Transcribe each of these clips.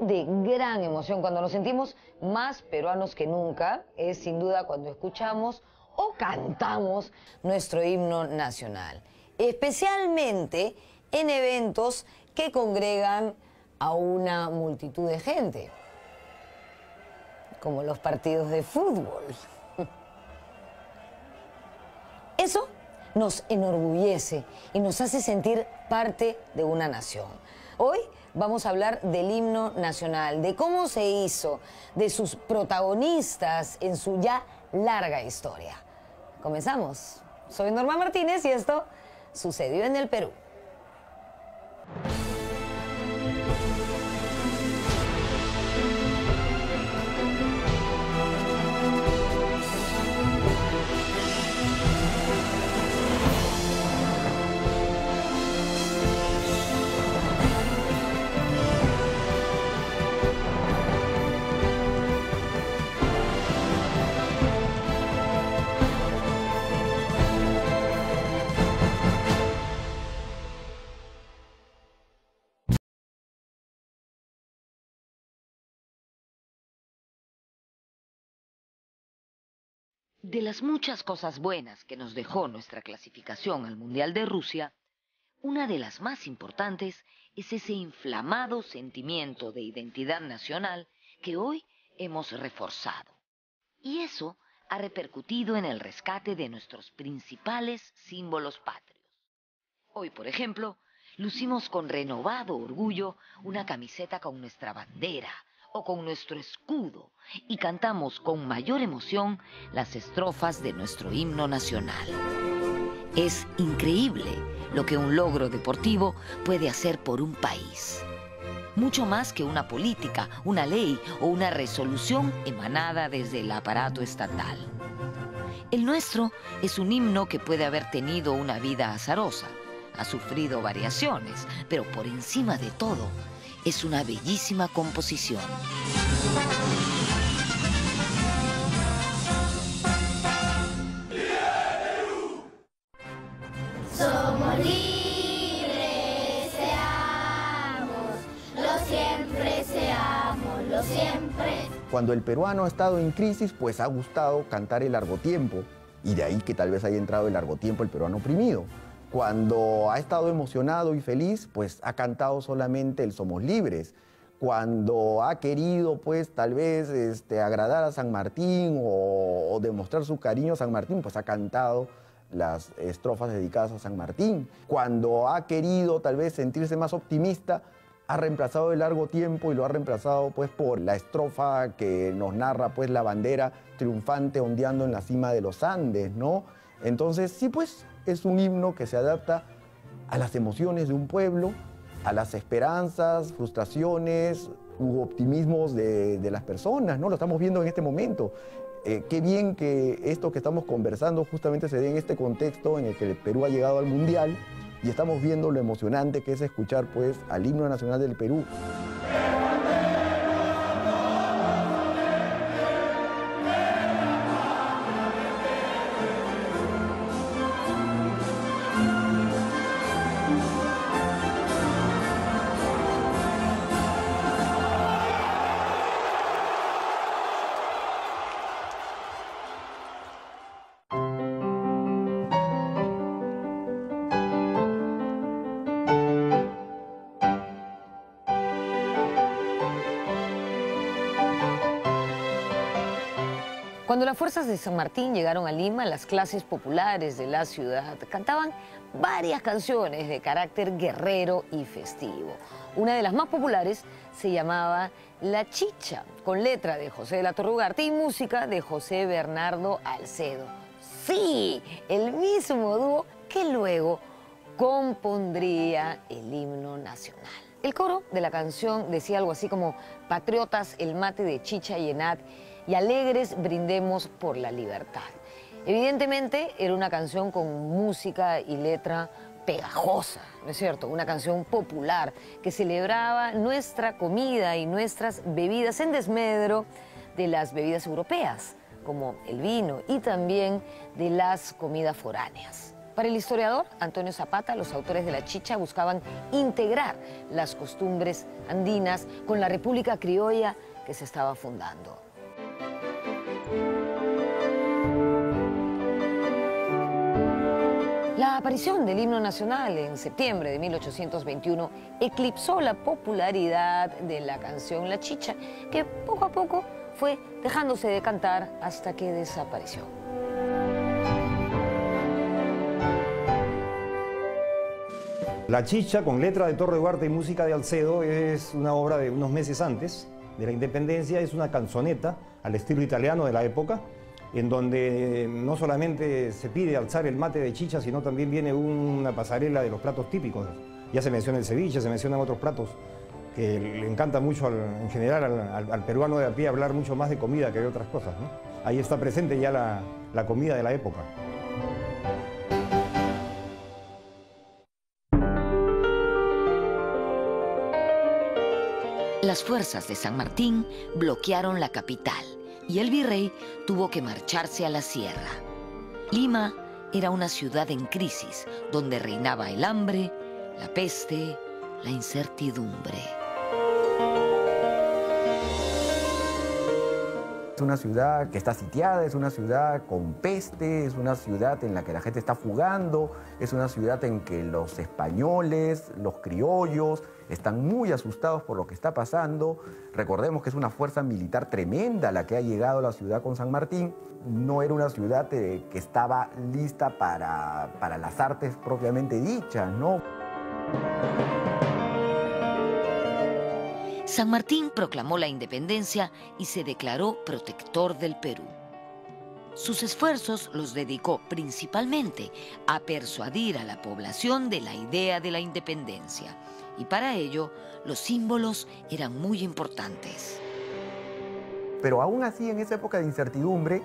De gran emoción, cuando nos sentimos más peruanos que nunca, es sin duda cuando escuchamos o cantamos nuestro himno nacional, especialmente en eventos que congregan a una multitud de gente, como los partidos de fútbol. Eso nos enorgullece y nos hace sentir parte de una nación. Hoy vamos a hablar del himno nacional, de cómo se hizo, de sus protagonistas en su ya larga historia. Comenzamos. Soy Norma Martínez y esto sucedió en el Perú. De las muchas cosas buenas que nos dejó nuestra clasificación al Mundial de Rusia, una de las más importantes es ese inflamado sentimiento de identidad nacional que hoy hemos reforzado. Y eso ha repercutido en el rescate de nuestros principales símbolos patrios. Hoy, por ejemplo, lucimos con renovado orgullo una camiseta con nuestra bandera, o con nuestro escudo y cantamos con mayor emoción las estrofas de nuestro himno nacional. Es increíble lo que un logro deportivo puede hacer por un país. Mucho más que una política, una ley o una resolución emanada desde el aparato estatal. El nuestro es un himno que puede haber tenido una vida azarosa, ha sufrido variaciones, pero por encima de todo, es una bellísima composición. Somos libres, seamos, lo siempre seamos, lo siempre. Cuando el peruano ha estado en crisis, pues ha gustado cantar el largo tiempo. Y de ahí que tal vez haya entrado el largo tiempo el peruano oprimido. Cuando ha estado emocionado y feliz, pues ha cantado solamente el Somos Libres. Cuando ha querido, pues tal vez este, agradar a San Martín o, demostrar su cariño a San Martín, pues ha cantado las estrofas dedicadas a San Martín. Cuando ha querido tal vez sentirse más optimista, ha reemplazado el largo tiempo y lo ha reemplazado pues por la estrofa que nos narra pues la bandera triunfante ondeando en la cima de los Andes, ¿no? Entonces, sí, pues es un himno que se adapta a las emociones de un pueblo, a las esperanzas, frustraciones u optimismos de, las personas, ¿no? Lo estamos viendo en este momento. Eh, qué bien que esto que estamos conversando justamente se dé en este contexto en el que el Perú ha llegado al Mundial y estamos viendo lo emocionante que es escuchar pues al himno nacional del Perú. Cuando las fuerzas de San Martín llegaron a Lima, las clases populares de la ciudad cantaban varias canciones de carácter guerrero y festivo. Una de las más populares se llamaba La Chicha, con letra de José de la Torrugarte y música de José Bernardo Alcedo. Sí, el mismo dúo que luego compondría el himno nacional. El coro de la canción decía algo así como Patriotas, el mate de Chicha y Enat y alegres brindemos por la libertad. Evidentemente era una canción con música y letra pegajosa, ¿no es cierto? Una canción popular que celebraba nuestra comida y nuestras bebidas en desmedro de las bebidas europeas, como el vino y también de las comidas foráneas. Para el historiador Antonio Zapata, los autores de la chicha buscaban integrar las costumbres andinas con la República Criolla que se estaba fundando. La aparición del himno nacional en septiembre de 1821 eclipsó la popularidad de la canción La Chicha, que poco a poco fue dejándose de cantar hasta que desapareció. La Chicha, con letra de Torre Duarte y música de Alcedo, es una obra de unos meses antes de la independencia, es una canzoneta al estilo italiano de la época, en donde no solamente se pide alzar el mate de chicha, sino también viene una pasarela de los platos típicos. Ya se menciona el ceviche, se mencionan otros platos que le encanta mucho en general al, peruano de a pie hablar mucho más de comida que de otras cosas. Ahí está presente ya la, la comida de la época. Las fuerzas de San Martín bloquearon la capital y el virrey tuvo que marcharse a la sierra. Lima era una ciudad en crisis donde reinaba el hambre, la peste, la incertidumbre. Es una ciudad que está sitiada, es una ciudad con peste, es una ciudad en la que la gente está fugando, es una ciudad en que los españoles, los criollos, están muy asustados por lo que está pasando. Recordemos que es una fuerza militar tremenda la que ha llegado a la ciudad con San Martín. No era una ciudad eh, que estaba lista para, para las artes propiamente dichas, ¿no? San Martín proclamó la independencia y se declaró protector del Perú. Sus esfuerzos los dedicó principalmente a persuadir a la población de la idea de la independencia y para ello los símbolos eran muy importantes. Pero aún así, en esa época de incertidumbre,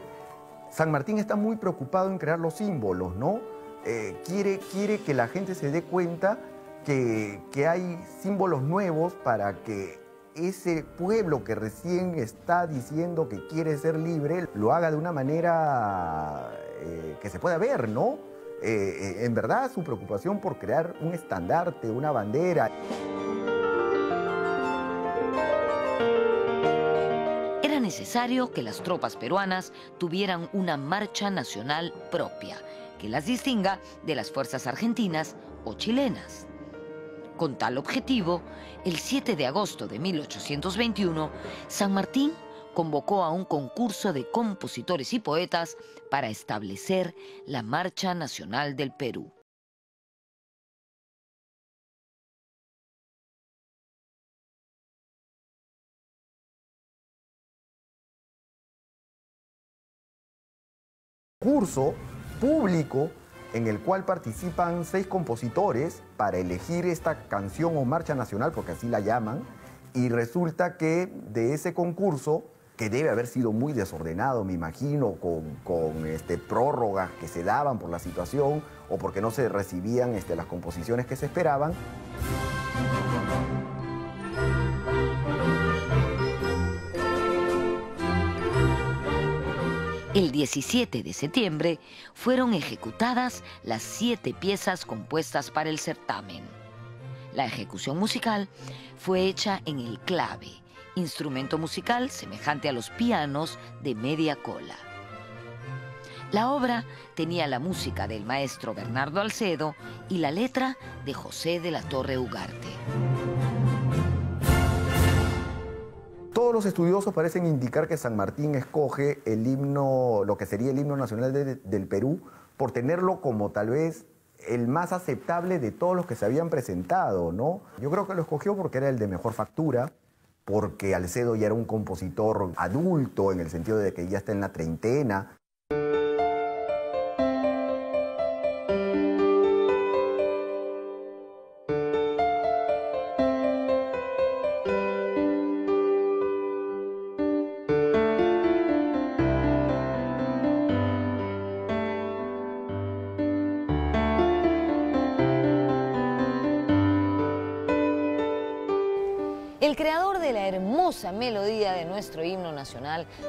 San Martín está muy preocupado en crear los símbolos, ¿no? Eh, quiere, quiere que la gente se dé cuenta que, que hay símbolos nuevos para que ese pueblo que recién está diciendo que quiere ser libre lo haga de una manera eh, que se pueda ver, ¿no? Eh, eh, en verdad su preocupación por crear un estandarte, una bandera. Era necesario que las tropas peruanas tuvieran una marcha nacional propia, que las distinga de las fuerzas argentinas o chilenas. Con tal objetivo, el 7 de agosto de 1821, San Martín convocó a un concurso de compositores y poetas para establecer la Marcha Nacional del Perú. Curso público en el cual participan seis compositores para elegir esta canción o marcha nacional, porque así la llaman, y resulta que de ese concurso, que debe haber sido muy desordenado, me imagino, con, este, prórrogas que se daban por la situación o porque no se recibían este, las composiciones que se esperaban, El 17 de septiembre fueron ejecutadas las siete piezas compuestas para el certamen. La ejecución musical fue hecha en el clave, instrumento musical semejante a los pianos de media cola. La obra tenía la música del maestro Bernardo Alcedo y la letra de José de la Torre Ugarte. Todos los estudiosos parecen indicar que San Martín escoge el himno, lo que sería el himno nacional del Perú, por tenerlo como tal vez el más aceptable de todos los que se habían presentado, ¿no? Yo creo que lo escogió porque era el de mejor factura, porque Alcedo ya era un compositor adulto, en el sentido de que ya está en la treintena,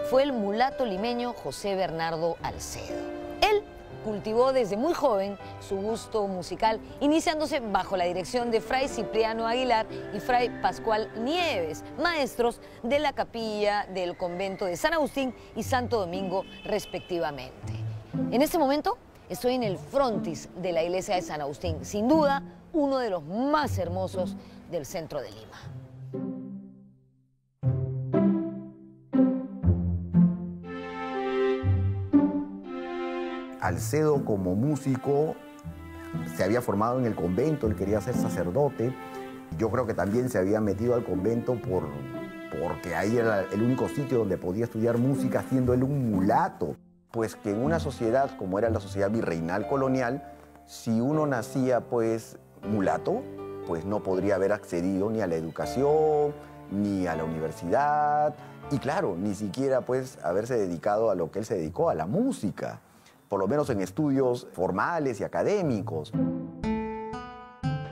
fue el mulato limeño José Bernardo Alcedo. Él cultivó desde muy joven su gusto musical, iniciándose bajo la dirección de Fray Cipriano Aguilar y Fray Pascual Nieves, maestros de la capilla del convento de San Agustín y Santo Domingo respectivamente. En este momento estoy en el frontis de la iglesia de San Agustín, sin duda uno de los más hermosos del centro de Lima. Alcedo como músico se había formado en el convento, él quería ser sacerdote. Yo creo que también se había metido al convento por, porque ahí era el único sitio donde podía estudiar música siendo él un mulato. Pues que en una sociedad como era la sociedad virreinal colonial, si uno nacía pues mulato, pues no podría haber accedido ni a la educación, ni a la universidad, y claro, ni siquiera pues haberse dedicado a lo que él se dedicó, a la música por lo menos en estudios formales y académicos.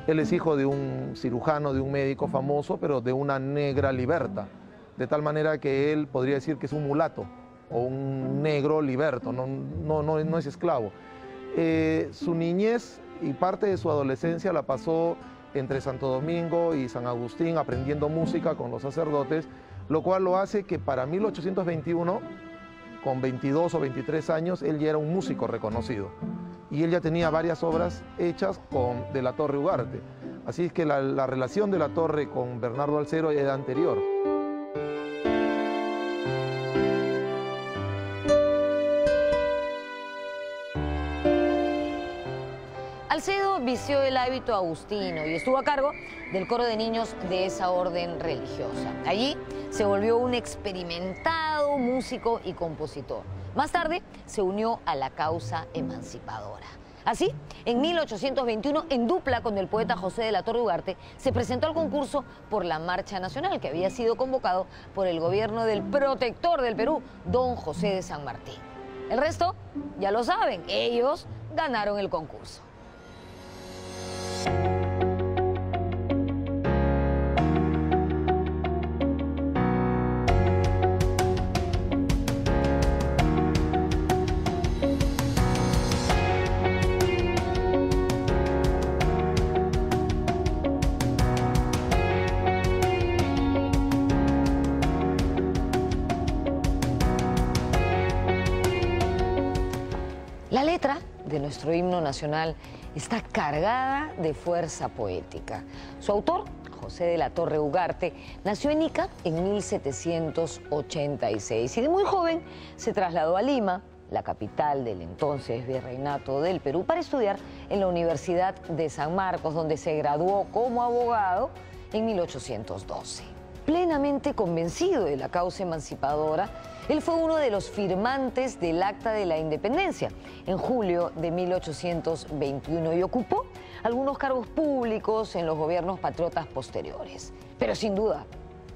Él es hijo de un cirujano, de un médico famoso, pero de una negra liberta, de tal manera que él podría decir que es un mulato o un negro liberto, no, no, no, es esclavo. Eh, su niñez y parte de su adolescencia la pasó entre Santo Domingo y San Agustín aprendiendo música con los sacerdotes, lo cual lo hace que para 1821 con 22 o 23 años, él ya era un músico reconocido. Y él ya tenía varias obras hechas con De la Torre Ugarte. Así es que la, la relación de la Torre con Bernardo Alcero era anterior. Salcedo vistió el hábito agustino y estuvo a cargo del coro de niños de esa orden religiosa. Allí se volvió un experimentado músico y compositor. Más tarde se unió a la causa emancipadora. Así, en 1821, en dupla con el poeta José de la Torre Ugarte, se presentó al concurso por la Marcha Nacional, que había sido convocado por el gobierno del protector del Perú, don José de San Martín. El resto, ya lo saben, ellos ganaron el concurso. Nuestro himno nacional está cargada de fuerza poética. Su autor, José de la Torre Ugarte, nació en Ica en 1786 y de muy joven se trasladó a Lima, la capital del entonces virreinato del Perú, para estudiar en la Universidad de San Marcos, donde se graduó como abogado en 1812. Plenamente convencido de la causa emancipadora, él fue uno de los firmantes del Acta de la Independencia en julio de 1821 y ocupó algunos cargos públicos en los gobiernos patriotas posteriores. Pero sin duda,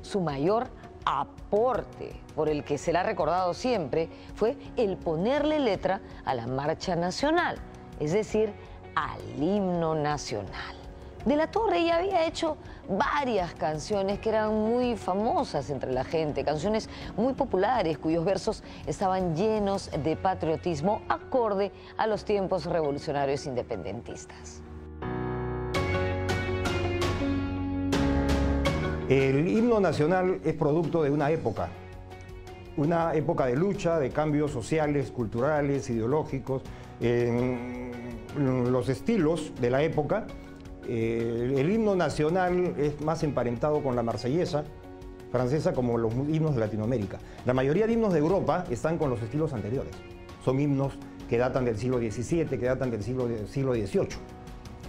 su mayor aporte por el que se le ha recordado siempre fue el ponerle letra a la marcha nacional, es decir, al himno nacional. De la Torre ya había hecho varias canciones que eran muy famosas entre la gente, canciones muy populares cuyos versos estaban llenos de patriotismo acorde a los tiempos revolucionarios independentistas. El himno nacional es producto de una época, una época de lucha, de cambios sociales, culturales, ideológicos. En los estilos de la época eh, el himno nacional es más emparentado con la marsellesa francesa como los himnos de Latinoamérica. La mayoría de himnos de Europa están con los estilos anteriores. Son himnos que datan del siglo XVII, que datan del siglo, siglo XVIII.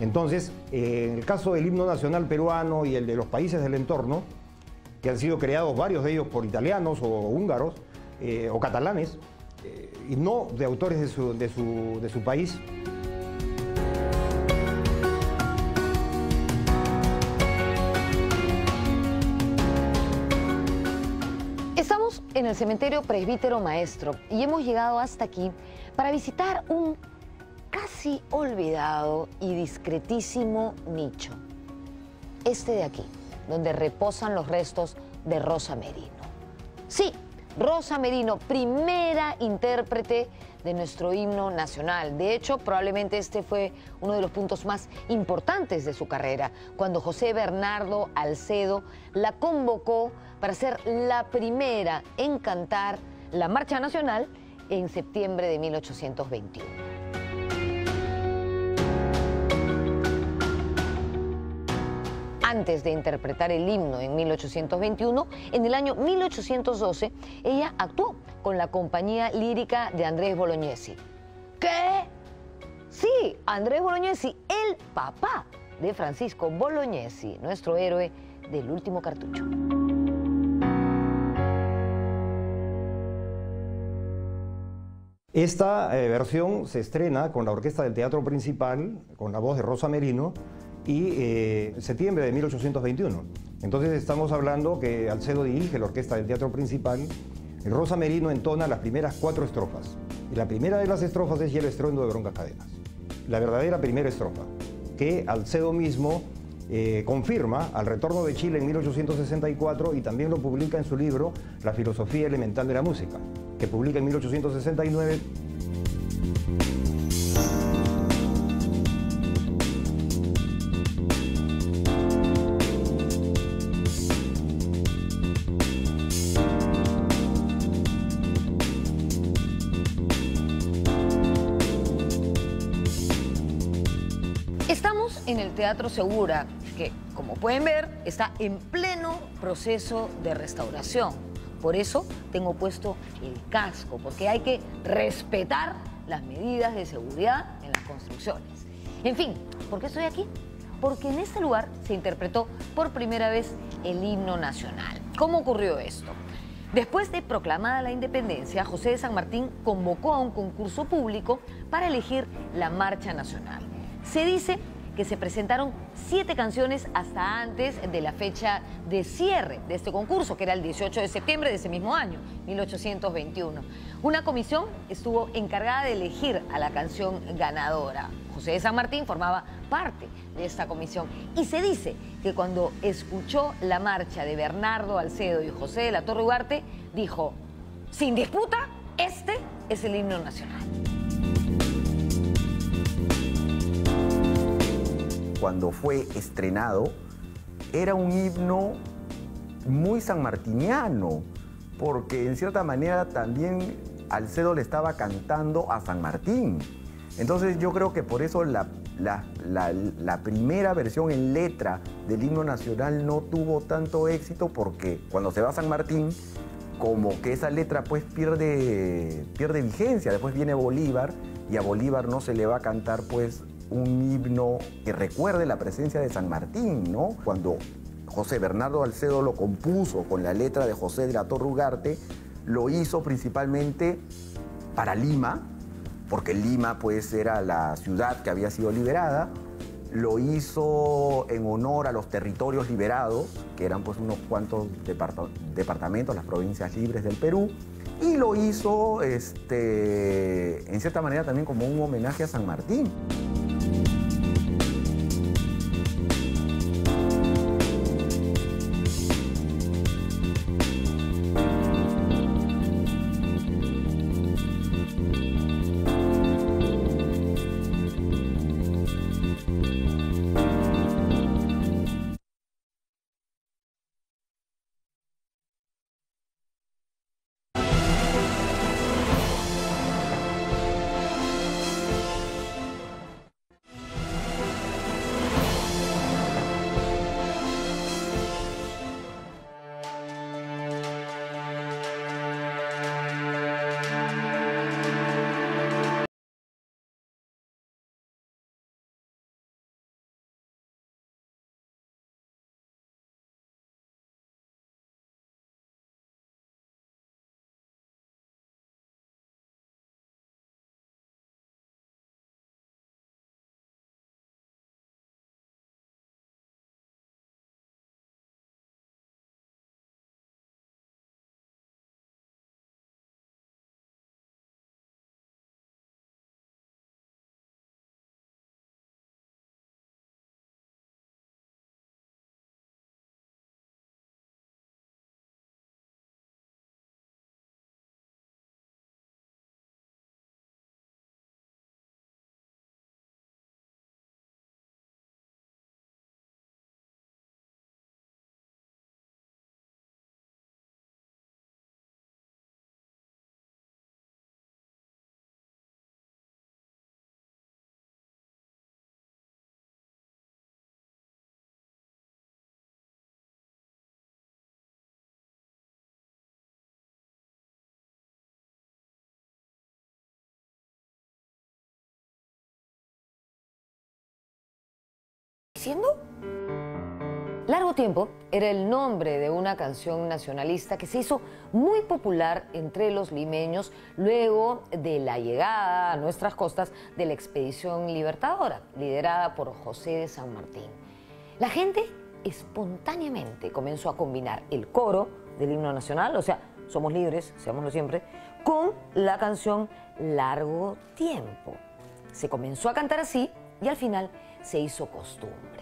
Entonces, eh, en el caso del himno nacional peruano y el de los países del entorno, que han sido creados varios de ellos por italianos o húngaros eh, o catalanes, y no de autores de su, de su país, en el cementerio Presbítero Maestro y hemos llegado hasta aquí para visitar un casi olvidado y discretísimo nicho. Este de aquí, donde reposan los restos de Rosa Merino. Sí, Rosa Merino, primera intérprete de nuestro himno nacional. De hecho, probablemente este fue uno de los puntos más importantes de su carrera, cuando José Bernardo Alcedo la convocó para ser la primera en cantar la Marcha Nacional en septiembre de 1821. antes de interpretar el himno en 1821, en el año 1812 ella actuó con la compañía lírica de Andrés Bolognesi. ¿Qué? Sí, Andrés Bolognesi, el papá de Francisco Bolognesi, nuestro héroe del último cartucho. Esta eh, versión se estrena con la orquesta del Teatro Principal, con la voz de Rosa Merino, y eh, septiembre de 1821. Entonces estamos hablando que Alcedo dirige la orquesta del teatro principal Rosa Merino entona las primeras cuatro estrofas. Y la primera de las estrofas es el estruendo de broncas cadenas. La verdadera primera estrofa, que Alcedo mismo eh, confirma al retorno de Chile en 1864 y también lo publica en su libro La filosofía elemental de la música, que publica en 1869 en el Teatro Segura, que como pueden ver está en pleno proceso de restauración. Por eso tengo puesto casco, porque hay que respetar las medidas de seguridad en las construcciones. En fin, ¿por qué estoy aquí? Porque en este lugar se interpretó por primera vez el himno nacional. ¿Cómo ocurrió esto? Después de proclamada la independencia, José de San Martín convocó a un concurso público para elegir la marcha nacional. Se dice que se presentaron siete canciones hasta antes de la fecha de cierre de este concurso, que era el 18 de septiembre de ese mismo año, 1821. Una comisión estuvo encargada de elegir a la canción ganadora. José de San Martín formaba parte de esta comisión y se dice que cuando escuchó la marcha de Bernardo Alcedo y José de la Torre Ugarte, dijo, sin disputa, este es el himno nacional. Cuando fue estrenado, era un himno muy sanmartiniano, porque en cierta manera también Alcedo le estaba cantando a San Martín. Entonces yo creo que por eso la, primera versión en letra del himno nacional no tuvo tanto éxito, porque cuando se va a San Martín, como que esa letra pues pierde vigencia. Después viene Bolívar y a Bolívar no se le va a cantar pues un himno que recuerde la presencia de San Martín, ¿no? Cuando José Bernardo Alcedo lo compuso con la letra de José de la Torre Ugarte, lo hizo principalmente para Lima, porque Lima pues era la ciudad que había sido liberada, lo hizo en honor a los territorios liberados, que eran pues unos cuantos departamentos, las provincias libres del Perú, y lo hizo este, en cierta manera también como un homenaje a San Martín. Largo tiempo era el nombre de una canción nacionalista que se hizo muy popular entre los limeños luego de la llegada a nuestras costas de la expedición libertadora, liderada por José de San Martín. La gente espontáneamente comenzó a combinar el coro del himno nacional, o sea, somos libres, seámoslo siempre, con la canción Largo Tiempo. Se comenzó a cantar así y al final se hizo costumbre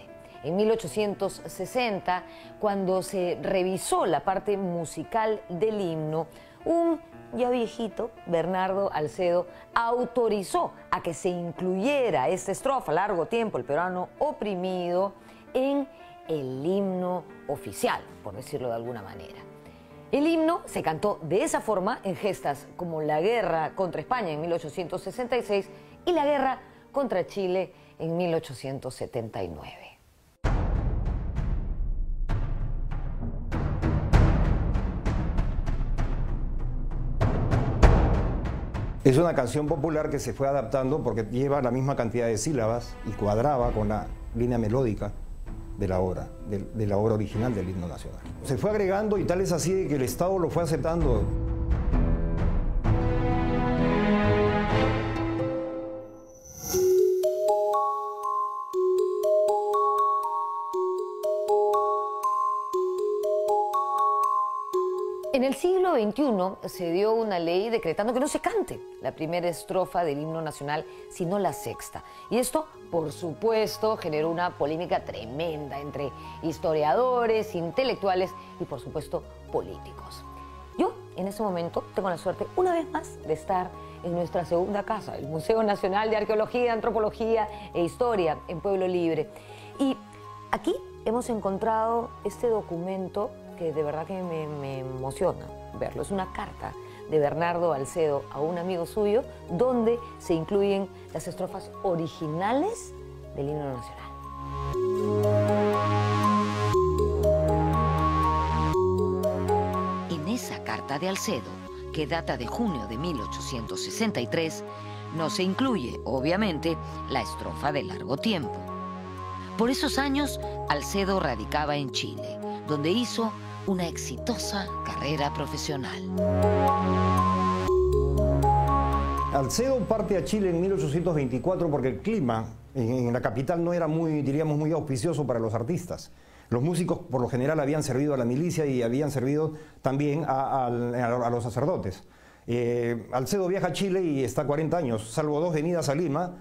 en 1860, cuando se revisó la parte musical del himno, un ya viejito, Bernardo Alcedo, autorizó a que se incluyera esta estrofa, largo tiempo, el peruano oprimido, en el himno oficial, por decirlo de alguna manera. El himno se cantó de esa forma en gestas como la guerra contra España en 1866 y la guerra contra Chile en 1879. Es una canción popular que se fue adaptando porque lleva la misma cantidad de sílabas y cuadraba con la línea melódica de la obra, de, la obra original del himno nacional. Se fue agregando y tal es así que el Estado lo fue aceptando. En el siglo XXI se dio una ley decretando que no se cante la primera estrofa del himno nacional, sino la sexta. Y esto, por supuesto, generó una polémica tremenda entre historiadores, intelectuales y, por supuesto, políticos. Yo, en ese momento, tengo la suerte, una vez más, de estar en nuestra segunda casa, el Museo Nacional de Arqueología, Antropología e Historia en Pueblo Libre. Y aquí hemos encontrado este documento de verdad que me, emociona verlo. Es una carta de Bernardo Alcedo a un amigo suyo donde se incluyen las estrofas originales del himno nacional. En esa carta de Alcedo, que data de junio de 1863, no se incluye, obviamente, la estrofa de largo tiempo. Por esos años, Alcedo radicaba en Chile, donde hizo una exitosa carrera profesional. Alcedo parte a Chile en 1824 porque el clima en, la capital no era muy, diríamos, muy auspicioso para los artistas. Los músicos por lo general habían servido a la milicia y habían servido también a, los sacerdotes. Eh, Alcedo viaja a Chile y está 40 años, salvo dos venidas a Lima.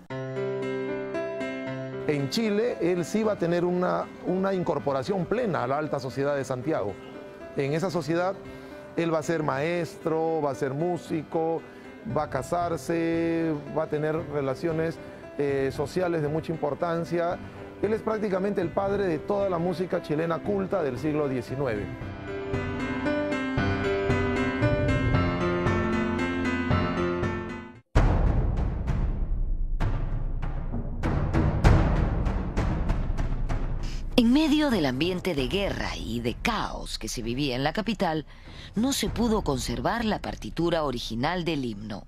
En Chile él sí va a tener una, una incorporación plena a la alta sociedad de Santiago en esa sociedad él va a ser maestro, va a ser músico, va a casarse, va a tener relaciones eh, sociales de mucha importancia. Él es prácticamente el padre de toda la música chilena culta del siglo XIX. En medio del ambiente de guerra y de caos que se vivía en la capital, no se pudo conservar la partitura original del himno.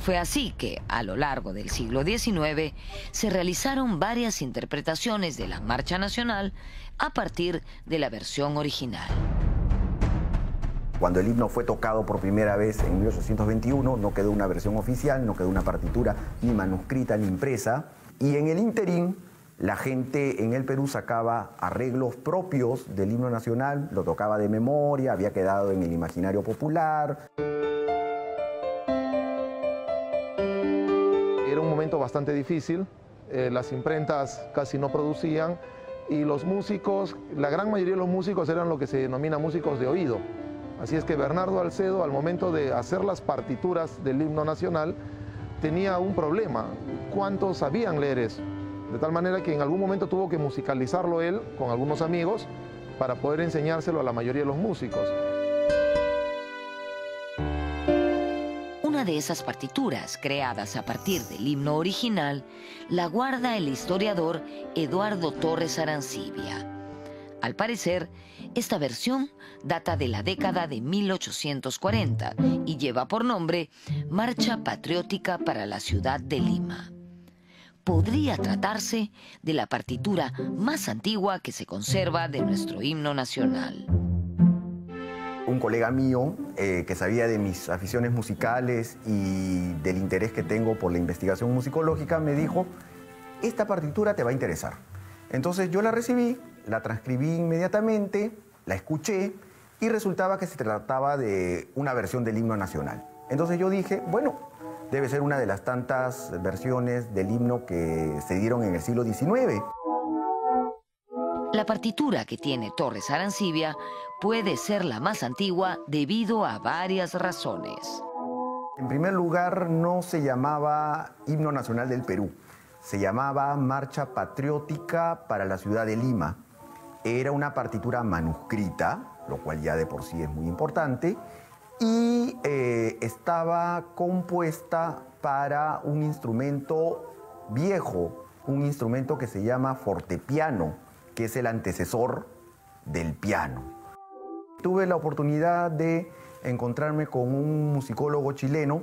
Fue así que, a lo largo del siglo XIX, se realizaron varias interpretaciones de la Marcha Nacional a partir de la versión original. Cuando el himno fue tocado por primera vez en 1821, no quedó una versión oficial, no quedó una partitura ni manuscrita ni impresa, y en el interín la gente en el Perú sacaba arreglos propios del himno nacional, lo tocaba de memoria, había quedado en el imaginario popular. Era un momento bastante difícil, eh, las imprentas casi no producían y los músicos, la gran mayoría de los músicos eran lo que se denomina músicos de oído. Así es que Bernardo Alcedo, al momento de hacer las partituras del himno nacional, tenía un problema. ¿Cuántos sabían leer eso? De tal manera que en algún momento tuvo que musicalizarlo él con algunos amigos para poder enseñárselo a la mayoría de los músicos. Una de esas partituras, creadas a partir del himno original, la guarda el historiador Eduardo Torres Arancibia. Al parecer, esta versión data de la década de 1840 y lleva por nombre Marcha Patriótica para la Ciudad de Lima. Podría tratarse de la partitura más antigua que se conserva de nuestro himno nacional. Un colega mío eh, que sabía de mis aficiones musicales y del interés que tengo por la investigación musicológica me dijo, esta partitura te va a interesar. Entonces yo la recibí, la transcribí inmediatamente, la escuché y resultaba que se trataba de una versión del himno nacional. Entonces yo dije, bueno, debe ser una de las tantas versiones del himno que se dieron en el siglo XIX. La partitura que tiene Torres Arancibia puede ser la más antigua debido a varias razones. En primer lugar, no se llamaba Himno Nacional del Perú, se llamaba Marcha Patriótica para la ciudad de Lima. Era una partitura manuscrita, lo cual ya de por sí es muy importante, y eh, estaba compuesta para un instrumento viejo, un instrumento que se llama fortepiano, que es el antecesor del piano. Tuve la oportunidad de encontrarme con un musicólogo chileno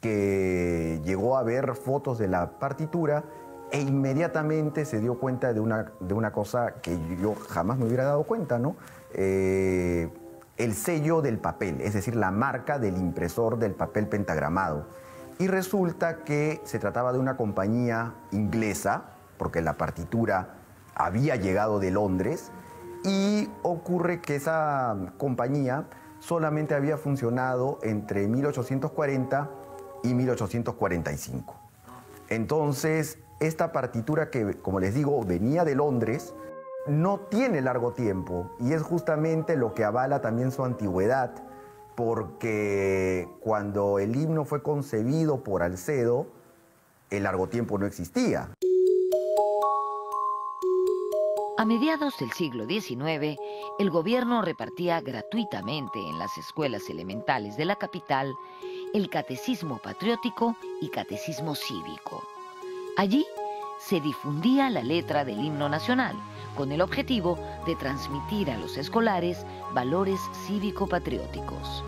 que llegó a ver fotos de la partitura e inmediatamente se dio cuenta de una, de una cosa que yo jamás me hubiera dado cuenta, ¿no? Eh, el sello del papel, es decir, la marca del impresor del papel pentagramado. Y resulta que se trataba de una compañía inglesa, porque la partitura había llegado de Londres, y ocurre que esa compañía solamente había funcionado entre 1840 y 1845. Entonces, esta partitura que, como les digo, venía de Londres, no tiene largo tiempo y es justamente lo que avala también su antigüedad, porque cuando el himno fue concebido por Alcedo, el largo tiempo no existía. A mediados del siglo XIX, el gobierno repartía gratuitamente en las escuelas elementales de la capital el catecismo patriótico y catecismo cívico. Allí se difundía la letra del himno nacional, con el objetivo de transmitir a los escolares valores cívico-patrióticos.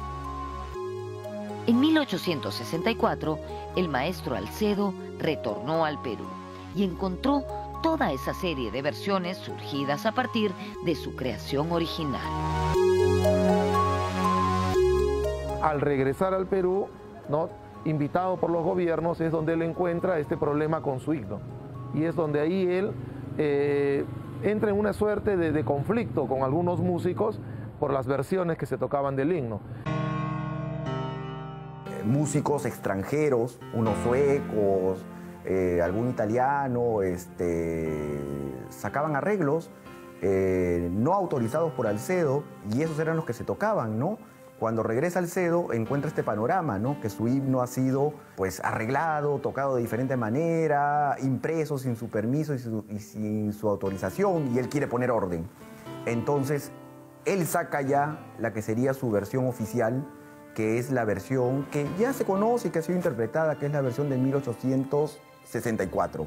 En 1864, el maestro Alcedo retornó al Perú y encontró toda esa serie de versiones surgidas a partir de su creación original. Al regresar al Perú, invitado por los gobiernos, es donde él encuentra este problema con su himno. Y es donde ahí él eh, entra en una suerte de, conflicto con algunos músicos por las versiones que se tocaban del himno. Músicos extranjeros, unos suecos, eh, algún italiano, este, sacaban arreglos eh, no autorizados por Alcedo y esos eran los que se tocaban, ¿no? Cuando regresa al Cedo encuentra este panorama, ¿no? Que su himno ha sido pues arreglado, tocado de diferente manera, impreso sin su permiso y, sin su autorización y él quiere poner orden. Entonces, él saca ya la que sería su versión oficial, que es la versión que ya se conoce y que ha sido interpretada, que es la versión de 1864.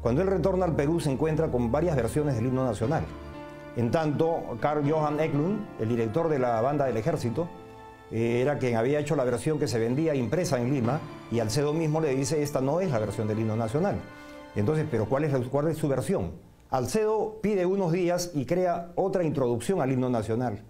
Cuando él retorna al Perú se encuentra con varias versiones del himno nacional. En tanto, Carl Johan Eklund, el director de la banda del ejército, eh, era quien había hecho la versión que se vendía impresa en Lima y Alcedo mismo le dice, esta no es la versión del himno nacional. Entonces, ¿pero cuál es, cuál es su versión? Alcedo pide unos días y crea otra introducción al himno nacional.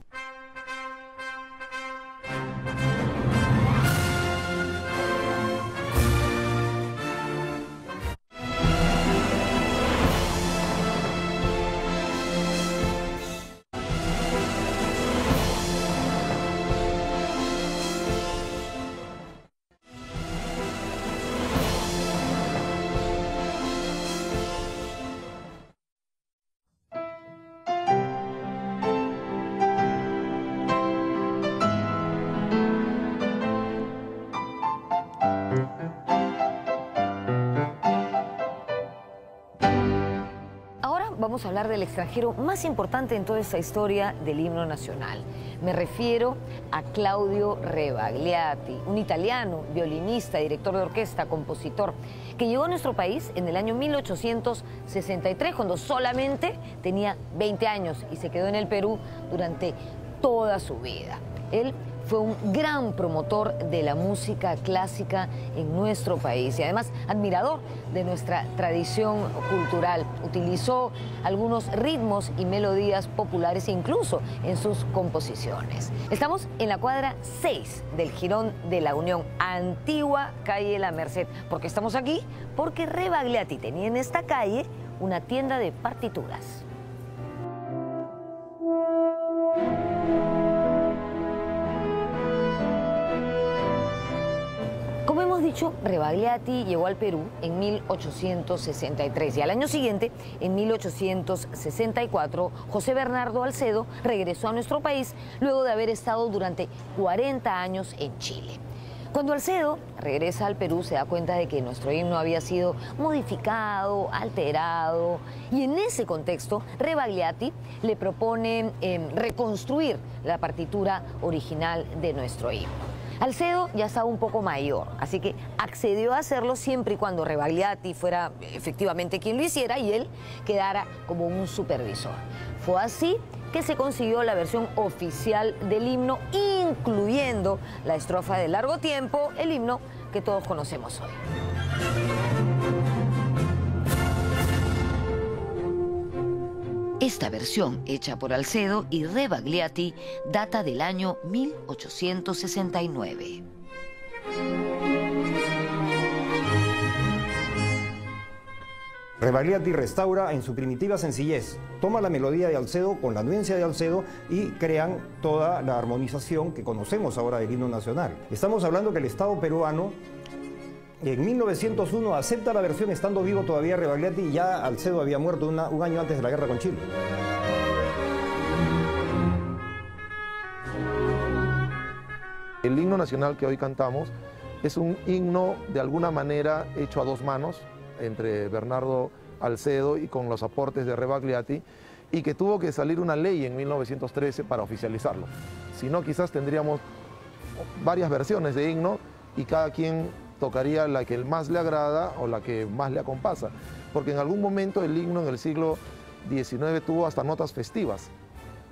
Vamos a hablar del extranjero más importante en toda esta historia del himno nacional. Me refiero a Claudio Rebagliati, un italiano, violinista, director de orquesta, compositor, que llegó a nuestro país en el año 1863, cuando solamente tenía 20 años y se quedó en el Perú durante toda su vida. Él fue un gran promotor de la música clásica en nuestro país y además admirador de nuestra tradición cultural. Utilizó algunos ritmos y melodías populares incluso en sus composiciones. Estamos en la cuadra 6 del Girón de la Unión, antigua calle La Merced. ¿Por qué estamos aquí? Porque Rebagliati tenía en esta calle una tienda de partituras. Hemos dicho, Rebagliati llegó al Perú en 1863 y al año siguiente, en 1864, José Bernardo Alcedo regresó a nuestro país luego de haber estado durante 40 años en Chile. Cuando Alcedo regresa al Perú se da cuenta de que nuestro himno había sido modificado, alterado y en ese contexto Rebagliati le propone eh, reconstruir la partitura original de nuestro himno. Alcedo ya estaba un poco mayor, así que accedió a hacerlo siempre y cuando Rebagliati fuera efectivamente quien lo hiciera y él quedara como un supervisor. Fue así que se consiguió la versión oficial del himno, incluyendo la estrofa de largo tiempo, el himno que todos conocemos hoy. Esta versión, hecha por Alcedo y Rebagliati, data del año 1869. Rebagliati restaura en su primitiva sencillez, toma la melodía de Alcedo con la anuencia de Alcedo y crean toda la armonización que conocemos ahora del himno nacional. Estamos hablando que el Estado peruano en 1901 acepta la versión estando vivo todavía Rebagliati y ya Alcedo había muerto un año antes de la guerra con Chile. El himno nacional que hoy cantamos es un himno de alguna manera hecho a dos manos entre Bernardo Alcedo y con los aportes de Rebagliati y que tuvo que salir una ley en 1913 para oficializarlo. Si no, quizás tendríamos varias versiones de himno y cada quien tocaría la que más le agrada o la que más le acompasa. Porque en algún momento el himno en el siglo XIX tuvo hasta notas festivas,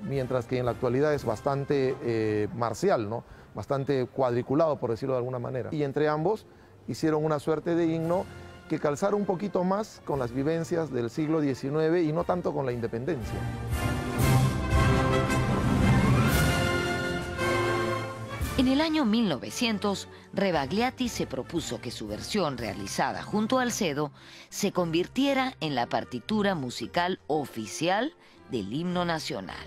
mientras que en la actualidad es bastante eh, marcial, ¿no? bastante cuadriculado, por decirlo de alguna manera. Y entre ambos hicieron una suerte de himno que calzara un poquito más con las vivencias del siglo XIX y no tanto con la independencia. En el año 1900, Rebagliati se propuso que su versión realizada junto al Cedo se convirtiera en la partitura musical oficial del himno nacional.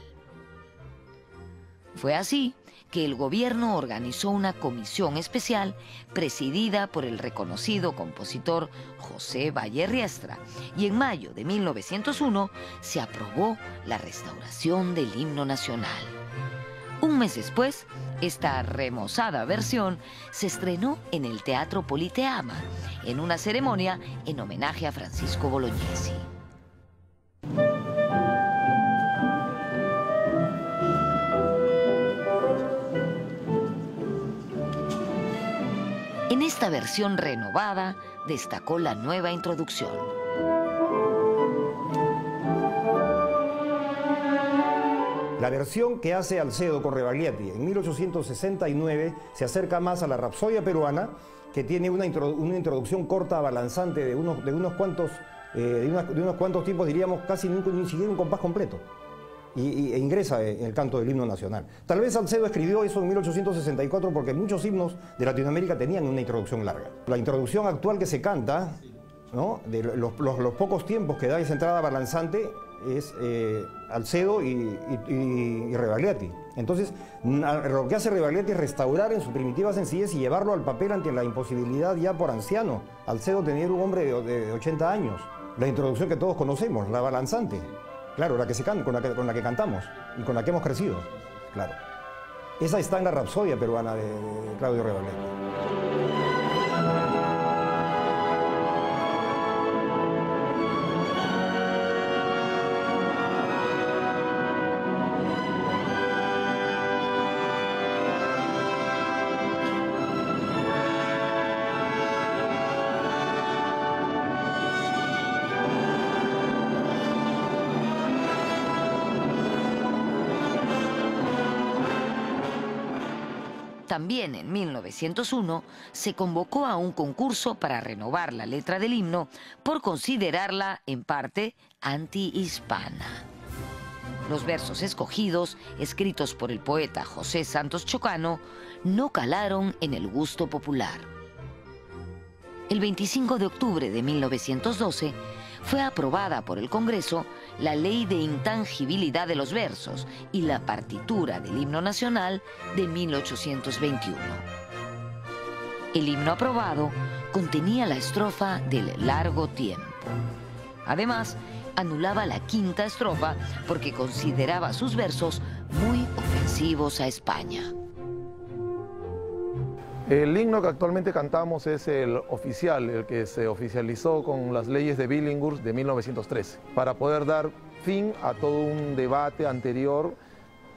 Fue así que el gobierno organizó una comisión especial presidida por el reconocido compositor José Valle Riestra y en mayo de 1901 se aprobó la restauración del himno nacional. Un mes después, esta remozada versión se estrenó en el Teatro Politeama, en una ceremonia en homenaje a Francisco Bolognesi. En esta versión renovada destacó la nueva introducción. La versión que hace Alcedo con Rebagliati en 1869 se acerca más a la rapsodia peruana, que tiene una, introducción corta, balanzante, de unos, de unos cuantos, eh, diríamos casi ni, siquiera un compás completo. Y, e ingresa en el canto del himno nacional. Tal vez Alcedo escribió eso en 1864 porque muchos himnos de Latinoamérica tenían una introducción larga. La introducción actual que se canta, ¿no? de los, pocos tiempos que da esa entrada balanzante, es eh, Alcedo y, y. Entonces, lo que hace Rebagliati es restaurar en su primitiva sencillez y llevarlo al papel ante la imposibilidad ya por anciano. Alcedo tenía un hombre de, 80 años. La introducción que todos conocemos, la balanzante. Claro, la que se con, la que, con la que cantamos y con la que hemos crecido. Claro. Esa está en la rapsodia peruana de, de Claudio Rebagliati. También en 1901 se convocó a un concurso para renovar la letra del himno por considerarla en parte anti-hispana. Los versos escogidos, escritos por el poeta José Santos Chocano, no calaron en el gusto popular. El 25 de octubre de 1912 fue aprobada por el Congreso la Ley de Intangibilidad de los Versos y la partitura del himno nacional de 1821. El himno aprobado contenía la estrofa del largo tiempo. Además, anulaba la quinta estrofa porque consideraba sus versos muy ofensivos a España. El himno que actualmente cantamos es el oficial, el que se oficializó con las leyes de Billinghurst de 1913, para poder dar fin a todo un debate anterior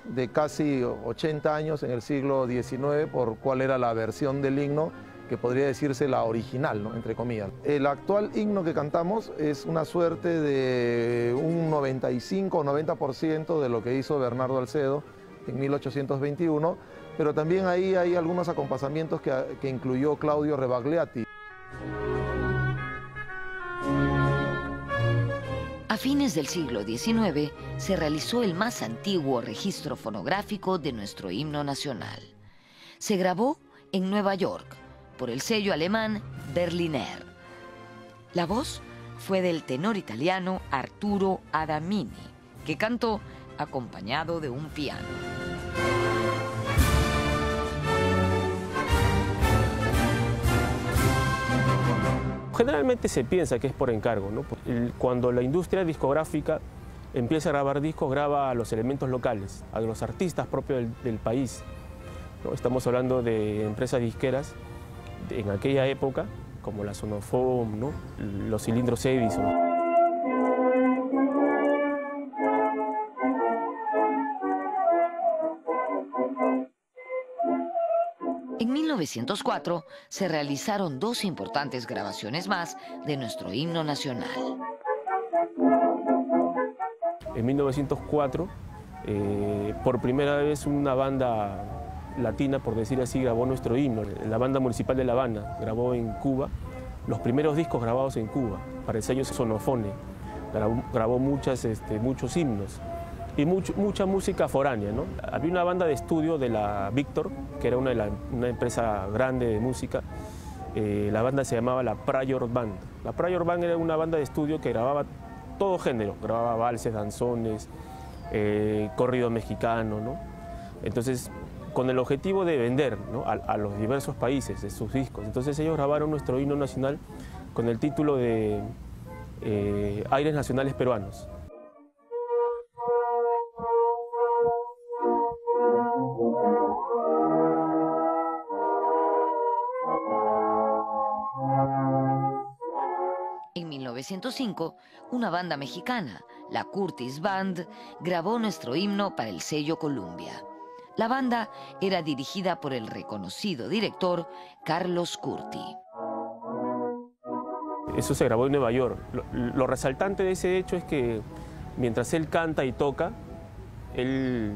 de casi 80 años en el siglo XIX por cuál era la versión del himno que podría decirse la original, entre comillas. El actual himno que cantamos es una suerte de un 95 o 90% de lo que hizo Bernardo Alcedo en 1821, pero también ahí hay algunos acompasamientos que, que incluyó Claudio Rebagliati. A fines del siglo XIX se realizó el más antiguo registro fonográfico de nuestro himno nacional. Se grabó en Nueva York por el sello alemán Berliner. La voz fue del tenor italiano Arturo Adamini, que cantó acompañado de un piano. Generalmente se piensa que es por encargo. Cuando la industria discográfica empieza a grabar discos, graba a los elementos locales, a los artistas propios del, país. Estamos hablando de empresas disqueras en aquella época, como la Sonofon, los cilindros Edison. En 1904 se realizaron dos importantes grabaciones más de nuestro himno nacional. En 1904, eh, por primera vez una banda latina, por decir así, grabó nuestro himno. La banda municipal de La Habana grabó en Cuba los primeros discos grabados en Cuba para el sello Sonofone. Grabó, muchas, este, muchos himnos y mucha música foránea. ¿no? Había una banda de estudio de la Victor, que era una, empresa grande de música. Eh, la banda se llamaba la Prior Band. La Prior Band era una banda de estudio que grababa todo género, grababa valses, danzones, eh, corrido mexicano. ¿no? Entonces, con el objetivo de vender a, los diversos países sus discos. Entonces ellos grabaron nuestro himno nacional con el título de eh, Aires Nacionales Peruanos. 1905, una banda mexicana, la Curtis Band, grabó nuestro himno para el sello Columbia. La banda era dirigida por el reconocido director Carlos Curti. Eso se grabó en Nueva York. Lo, resaltante de ese hecho es que mientras él canta y toca, él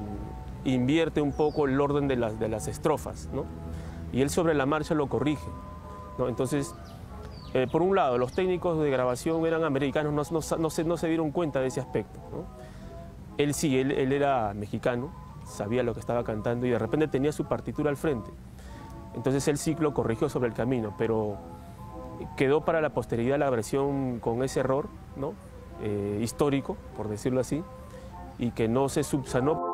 invierte un poco el orden de las, de las estrofas, ¿no? Y él sobre la marcha lo corrige, ¿no? Entonces, eh, por un lado, los técnicos de grabación eran americanos, no, se, dieron cuenta de ese aspecto, Él sí, él, él era mexicano, sabía lo que estaba cantando y de repente tenía su partitura al frente. Entonces el ciclo corrigió sobre el camino, pero quedó para la posteridad la versión con ese error. Eh, histórico, por decirlo así, y que no se subsanó.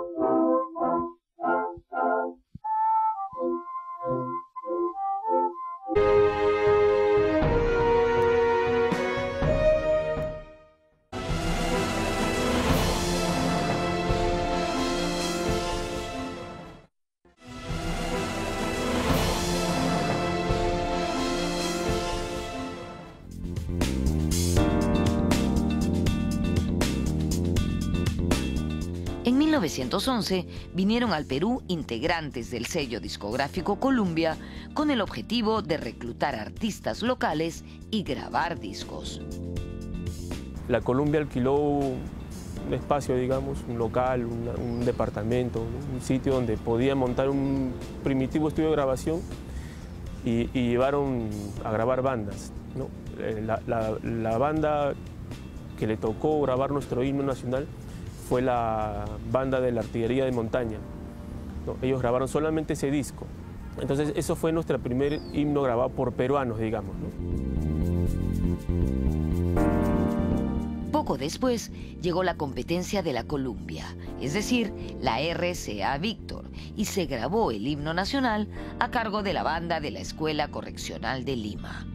1911 vinieron al Perú integrantes del sello discográfico Columbia con el objetivo de reclutar artistas locales y grabar discos. La Columbia alquiló espacio, digamos, un local, un departamento, un sitio donde podía montar un primitivo estudio de grabación y, llevaron a grabar bandas. Eh, la, banda que le tocó grabar nuestro himno nacional fue la banda de la artillería de montaña. Ellos grabaron solamente ese disco. Entonces eso fue nuestro primer himno grabado por peruanos, digamos. Poco después llegó la competencia de la Columbia, es decir, la RCA Víctor, y se grabó el himno nacional a cargo de la banda de la Escuela Correccional de Lima.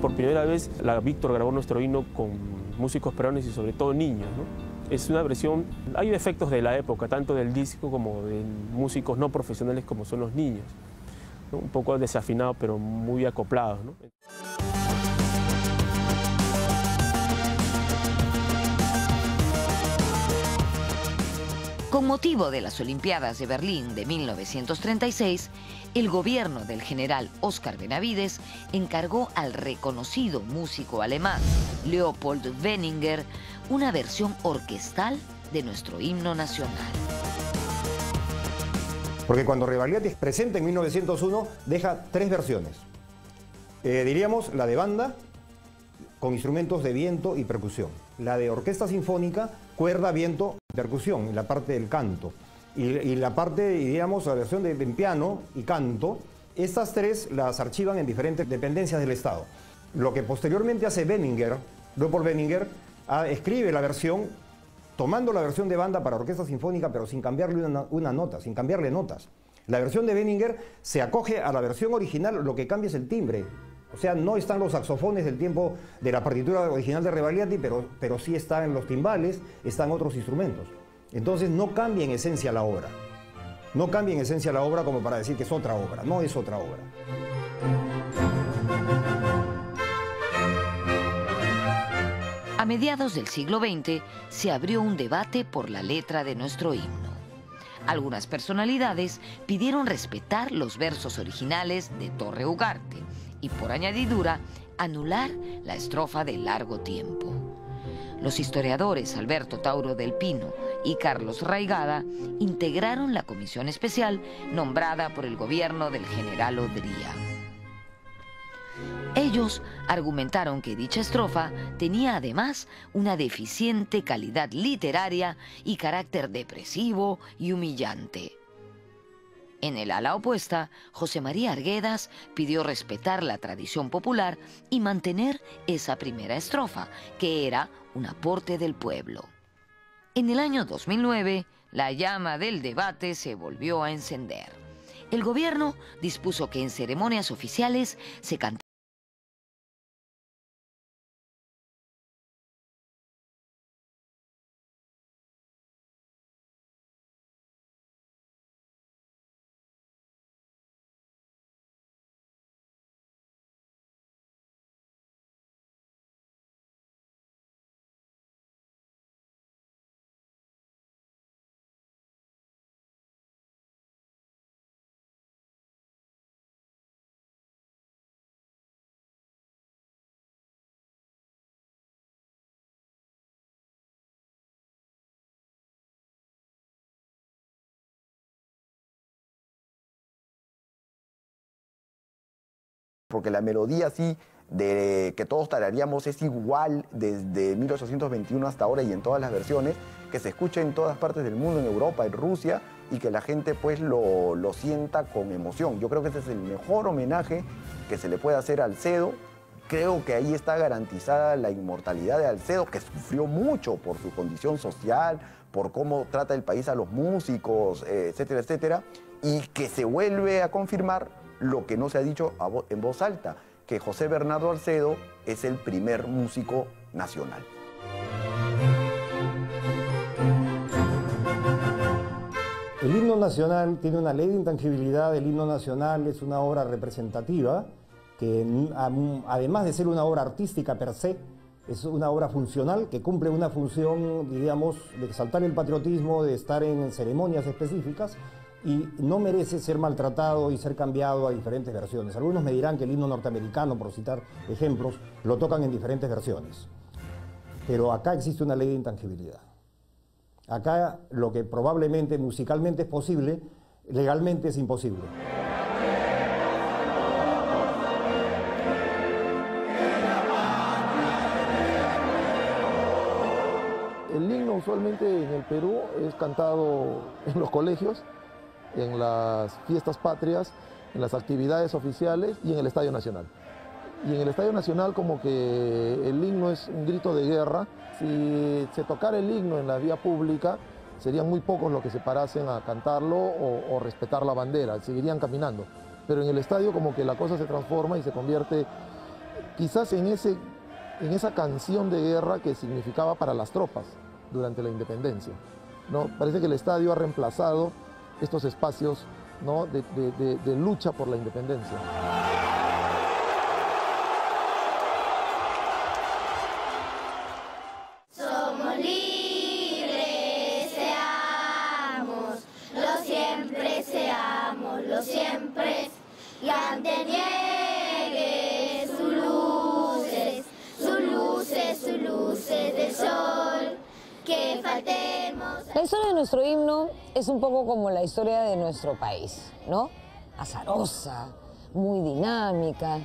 Por primera vez la Víctor grabó nuestro himno con músicos peruanos y sobre todo niños. Es una versión, hay efectos de la época, tanto del disco como de músicos no profesionales como son los niños. Un poco desafinado pero muy acoplado. Con motivo de las Olimpiadas de Berlín de 1936, el gobierno del general Oscar Benavides encargó al reconocido músico alemán Leopold Wenninger una versión orquestal de nuestro himno nacional. Porque cuando Revaliati presenta en 1901, deja tres versiones. Eh, diríamos la de banda, con instrumentos de viento y percusión. La de orquesta sinfónica, cuerda, viento percusión, en la parte del canto. Y, la parte, digamos, la versión de, piano y canto, estas tres las archivan en diferentes dependencias del Estado. Lo que posteriormente hace Benninger, Leopold Benninger, ah, escribe la versión tomando la versión de banda para orquesta sinfónica, pero sin cambiarle una, una, nota, sin cambiarle notas. La versión de Benninger se acoge a la versión original, lo que cambia es el timbre. O sea, no están los saxofones del tiempo de la partitura original de Revaliati, pero, pero sí están los timbales, están otros instrumentos. Entonces no cambia en esencia la obra. No cambia en esencia la obra como para decir que es otra obra, no es otra obra. Mediados del siglo XX se abrió un debate por la letra de nuestro himno. Algunas personalidades pidieron respetar los versos originales de Torre Ugarte y por añadidura anular la estrofa de largo tiempo. Los historiadores Alberto Tauro del Pino y Carlos Raigada integraron la comisión especial nombrada por el gobierno del general Odría. Ellos argumentaron que dicha estrofa tenía además una deficiente calidad literaria y carácter depresivo y humillante. En el ala opuesta, José María Arguedas pidió respetar la tradición popular y mantener esa primera estrofa, que era un aporte del pueblo. En el año 2009, la llama del debate se volvió a encender. El gobierno dispuso que en ceremonias oficiales se cantara porque la melodía sí de que todos tararíamos es igual desde 1821 hasta ahora y en todas las versiones, que se escucha en todas partes del mundo, en Europa, en Rusia, y que la gente pues lo, lo sienta con emoción. Yo creo que ese es el mejor homenaje que se le puede hacer al Cedo. Creo que ahí está garantizada la inmortalidad de Alcedo, que sufrió mucho por su condición social, por cómo trata el país a los músicos, eh, etcétera, etcétera, y que se vuelve a confirmar lo que no se ha dicho en voz alta, que José Bernardo Alcedo es el primer músico nacional. El himno nacional tiene una ley de intangibilidad, el himno nacional es una obra representativa que además de ser una obra artística per se, es una obra funcional que cumple una función, digamos, de exaltar el patriotismo, de estar en ceremonias específicas, y no merece ser maltratado y ser cambiado a diferentes versiones. Algunos me dirán que el himno norteamericano, por citar ejemplos, lo tocan en diferentes versiones. Pero acá existe una ley de intangibilidad. Acá lo que probablemente musicalmente es posible, legalmente es imposible. El himno usualmente en el Perú es cantado en los colegios, en las fiestas patrias, en las actividades oficiales y en el Estadio Nacional. Y en el Estadio Nacional como que el himno es un grito de guerra. Si se tocara el himno en la vía pública, serían muy pocos los que se parasen a cantarlo o, o respetar la bandera, seguirían caminando. Pero en el estadio como que la cosa se transforma y se convierte quizás en, ese, en esa canción de guerra que significaba para las tropas durante la independencia. ¿no? Parece que el estadio ha reemplazado estos espacios ¿no? de, de- lucha por la independencia. Es un poco como la historia de nuestro país, ¿no? Azarosa, muy dinámica.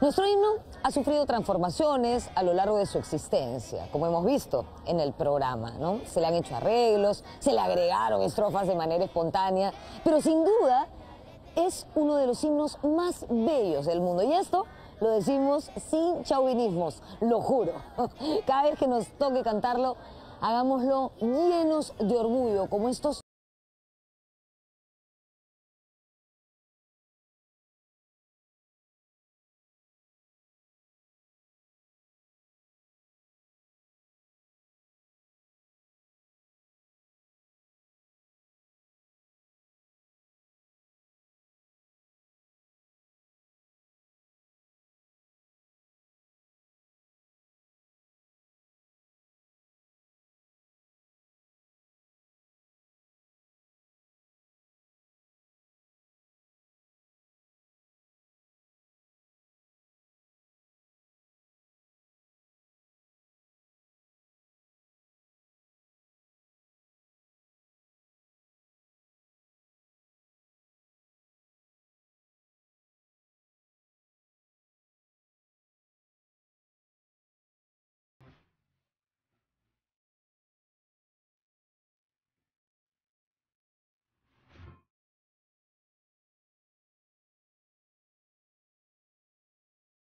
Nuestro himno ha sufrido transformaciones a lo largo de su existencia, como hemos visto en el programa, ¿no? Se le han hecho arreglos, se le agregaron estrofas de manera espontánea, pero sin duda es uno de los himnos más bellos del mundo. Y esto lo decimos sin chauvinismos, lo juro. Cada vez que nos toque cantarlo, hagámoslo llenos de orgullo, como estos